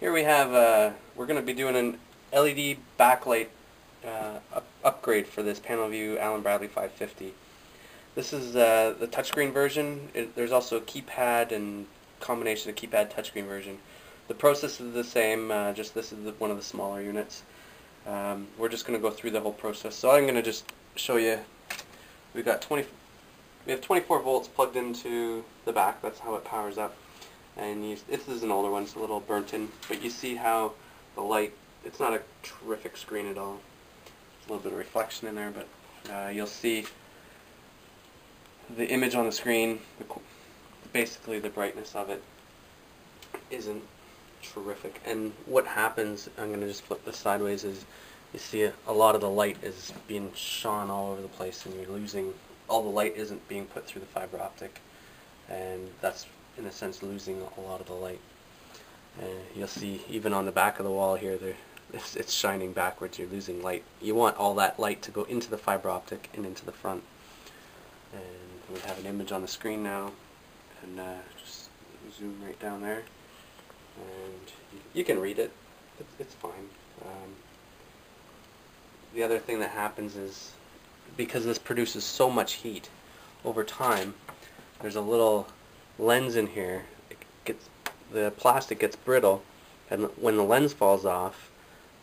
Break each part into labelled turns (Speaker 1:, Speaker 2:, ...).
Speaker 1: Here we have, uh, we're going to be doing an LED backlight uh, up upgrade for this PanelView Allen Bradley 550. This is uh, the touchscreen version. It, there's also a keypad and combination of keypad touchscreen version. The process is the same, uh, just this is the, one of the smaller units. Um, we're just going to go through the whole process. So I'm going to just show you. We've got 20. We have 24 volts plugged into the back. That's how it powers up and you, this is an older one, it's a little burnt in, but you see how the light, it's not a terrific screen at all. There's a little bit of reflection in there, but uh, you'll see the image on the screen, the, basically the brightness of it isn't terrific. And what happens, I'm going to just flip this sideways, is you see a, a lot of the light is being shone all over the place and you're losing, all the light isn't being put through the fiber optic and that's in a sense losing a lot of the light. And you'll see even on the back of the wall here, there, it's, it's shining backwards. You're losing light. You want all that light to go into the fiber optic and into the front. And we have an image on the screen now, and uh, just zoom right down there, and you, you can read it. It's, it's fine. Um, the other thing that happens is because this produces so much heat over time, there's a little lens in here, gets the plastic gets brittle, and when the lens falls off,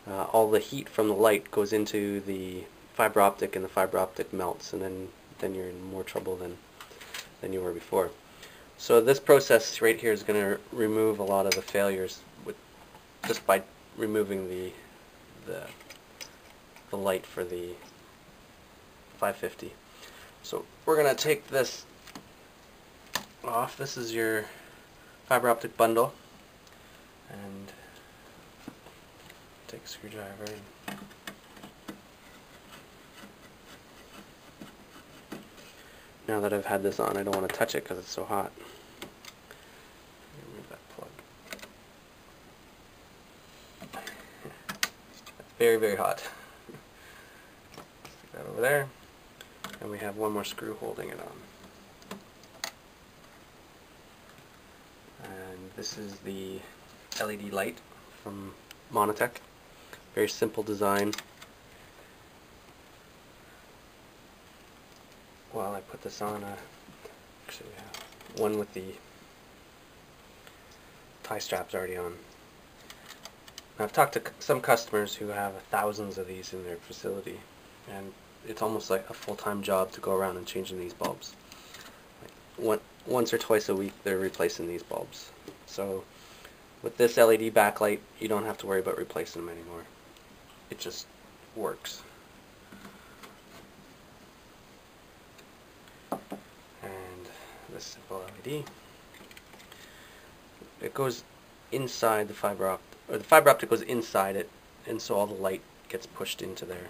Speaker 1: uh, all the heat from the light goes into the fiber optic, and the fiber optic melts, and then then you're in more trouble than than you were before. So this process right here is going to remove a lot of the failures with just by removing the the the light for the 550. So we're going to take this off. This is your fiber optic bundle. And take a screwdriver and Now that I've had this on, I don't want to touch it because it's so hot. Remove that plug. very, very hot. Stick that over there. And we have one more screw holding it on. This is the LED light from Monitech. Very simple design. While I put this on, uh, actually have one with the tie straps already on. Now, I've talked to some customers who have thousands of these in their facility, and it's almost like a full-time job to go around and changing these bulbs. Like one, once or twice a week, they're replacing these bulbs. So with this LED backlight, you don't have to worry about replacing them anymore. It just works. And this simple LED, it goes inside the fiber optic, or the fiber optic goes inside it, and so all the light gets pushed into there.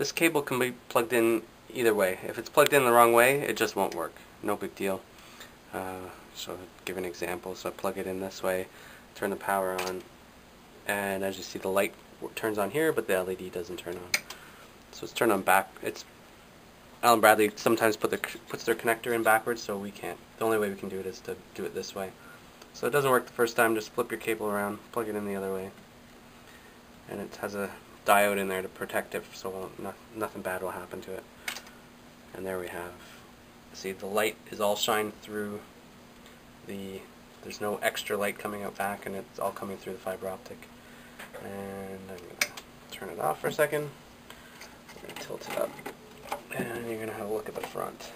Speaker 1: This cable can be plugged in either way. If it's plugged in the wrong way, it just won't work. No big deal. Uh, so give an example. So I plug it in this way, turn the power on, and as you see the light turns on here, but the LED doesn't turn on. So it's turned on back. It's Allen Bradley sometimes put their, puts their connector in backwards, so we can't. The only way we can do it is to do it this way. So it doesn't work the first time, just flip your cable around, plug it in the other way. And it has a diode in there to protect it so no, nothing bad will happen to it. And there we have, see the light is all shined through the, there's no extra light coming out back and it's all coming through the fiber optic. And I'm going to turn it off for a second. I'm going to tilt it up and you're going to have a look at the front.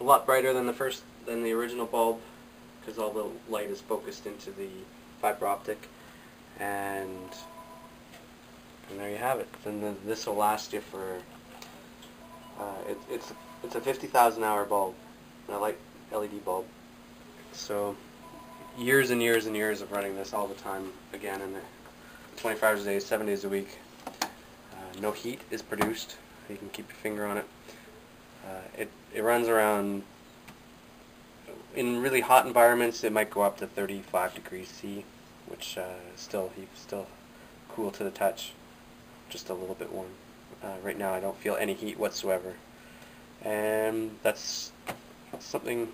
Speaker 1: a lot brighter than the first than the original bulb because all the light is focused into the fiber optic. And and there you have it. Then this will last you for uh, it, it's it's a 50,000 hour bulb a light LED bulb. So years and years and years of running this all the time again in the 24 hours a day 7 days a week. Uh, no heat is produced. You can keep your finger on it. Uh, it, it runs around, in really hot environments, it might go up to 35 degrees C, which uh, still, you still cool to the touch, just a little bit warm. Uh, right now I don't feel any heat whatsoever. And that's something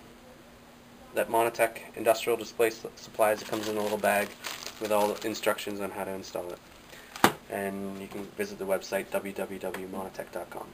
Speaker 1: that Monitech Industrial Display supplies. It comes in a little bag with all the instructions on how to install it. And you can visit the website www.monitech.com.